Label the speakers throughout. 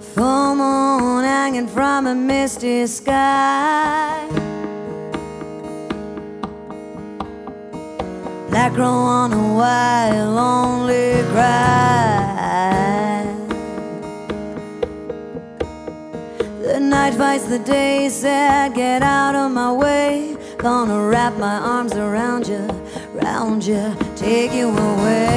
Speaker 1: Full moon hanging from a misty sky. Black crow on a wild, lonely cry. The night fights the day, said, Get out of my way. Gonna wrap my arms around you, round you, take you away,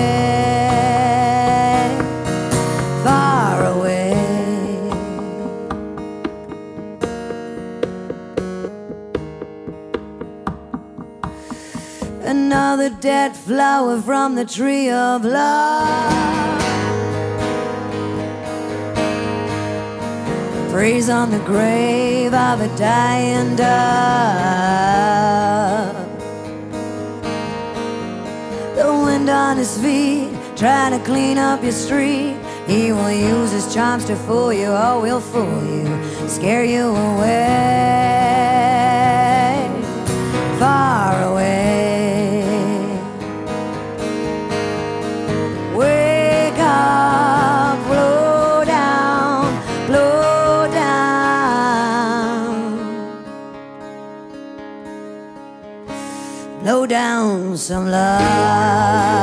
Speaker 1: Another dead flower from the tree of love. Praise on the grave of a dying dove. The wind on his feet, trying to clean up your street. He will use his charms to fool you, oh, we'll fool you, scare you away, Blow down some love.